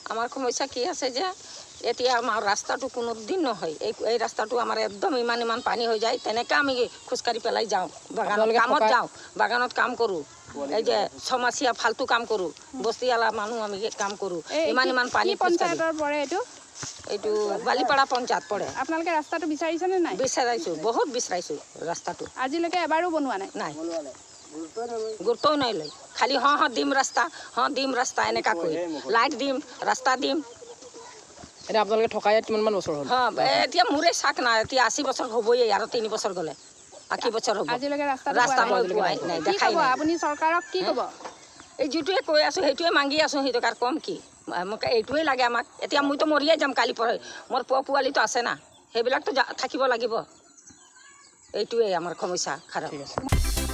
আমাৰ সমস্যা কি আছে যে এতিয়া আমাৰ ৰাস্তাটো কোনো দিন নহয়। এই এই ৰাস্তাটো আমাৰ একদম ইমান ইমান পানী হৈ যায় তেনেকৈ আমি খোজকাঢ়ি পেলাই যাওঁ। বাগানত কামত যাওঁ বাগানত কাম কৰোঁ। এই যে ছমাচিয়া ফাল্টু কাম কৰোঁ বস্তিৱালা মানুহ আমি কাম কৰোঁ ইমান ইমান পানী পঞ্চায়তৰ পৰে এইটো? এইটো বালিপাৰা পঞ্চায়ত পৰে। আপোনালোকে ৰাস্তাটো বিচাৰিছেনে নাই? বিচাৰিছোঁ বহুত বিচাৰিছোঁ ৰাস্তাটো। আজিলৈকে এবাৰো বনোৱা নাই? নাই। গুৰুত্বই নাই লৈ। খালি হ হ দিম ৰাস্তা হ দিম ৰাস্তা এনেকা কৰি লাইট দিম ৰাস্তা দিম এতিয়া আপোনালোকে থকা ইয়াত কিমানমান বছৰ হ'ল হ এতিয়া মোৰে চাক নাই এতিয়া আশী বছৰ হ'বই আৰু তিনি বছৰ গ'লে আশী বছৰ হ'ব ৰাস্তা ৰাস্তা মই পোৱাই নাই কি দেখাই আপুনি চৰকাৰক কি ক'ব এই যিটোৱে কৈ আছোঁ সেইটোৱে মাগি আছোঁ সেইটো কাৰ কম কি মোক এইটোৱে লাগে আমাক এতিয়া মইতো মৰিয়ে যাম কালি পৰহি মোৰ পুৱা পোৱালিটো আছে না সেইবিলাকতো থাকিব লাগিব এইটোৱে আমাৰ সমস্যা খাৰাপ আছে